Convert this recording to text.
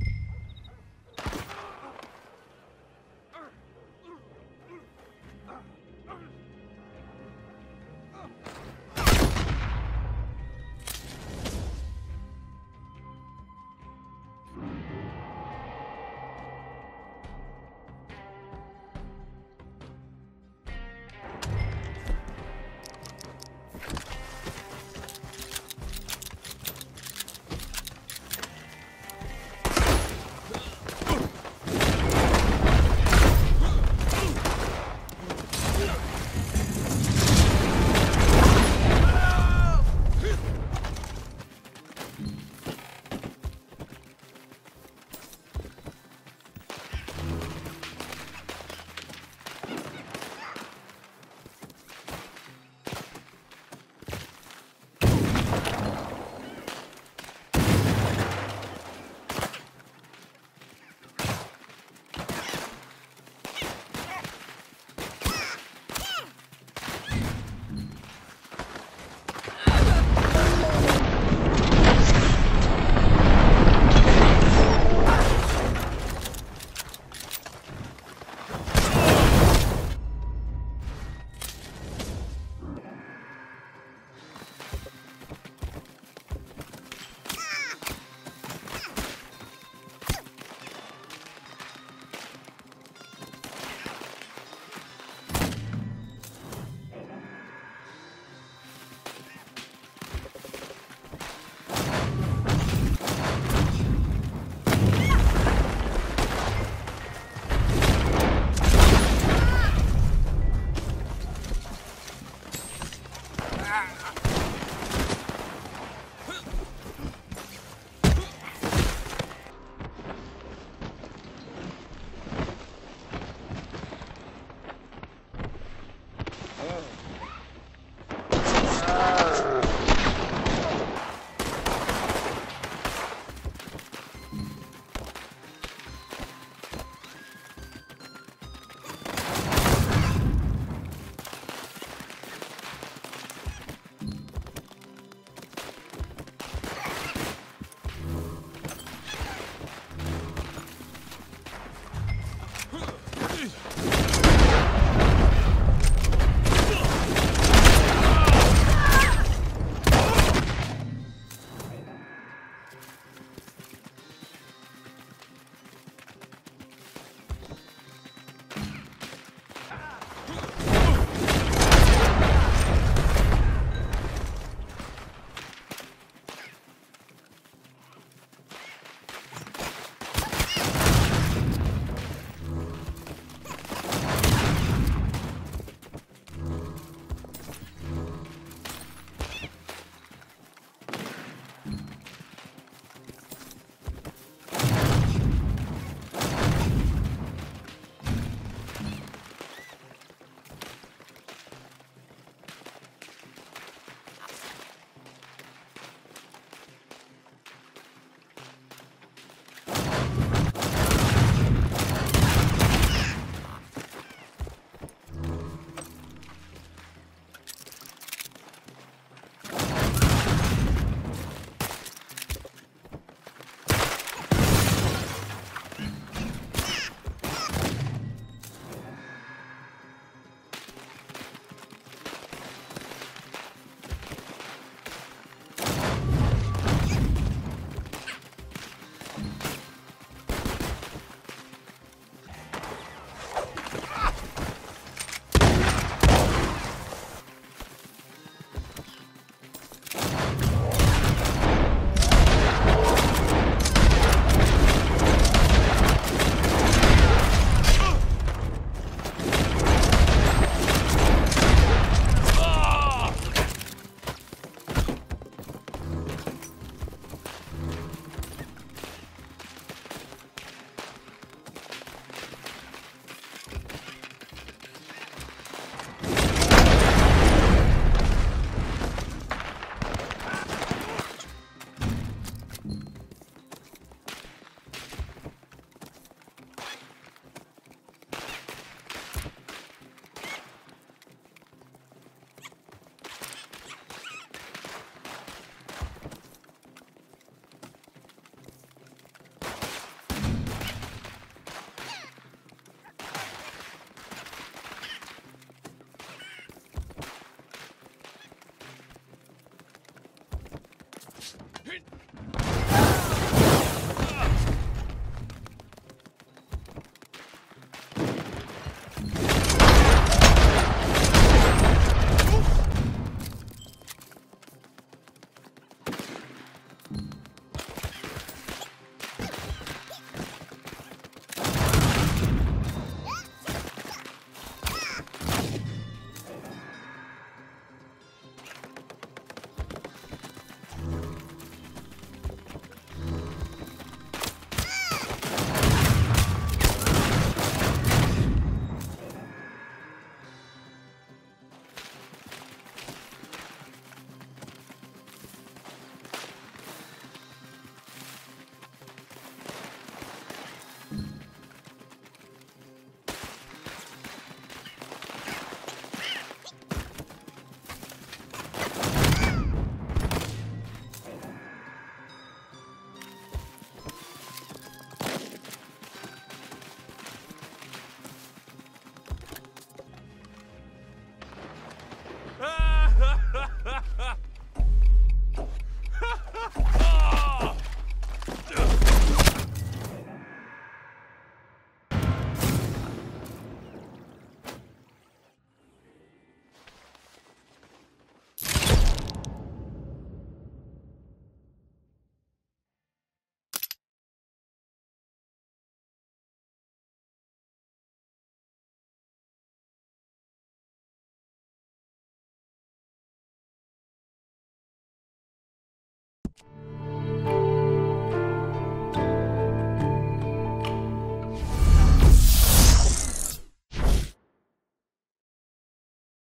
you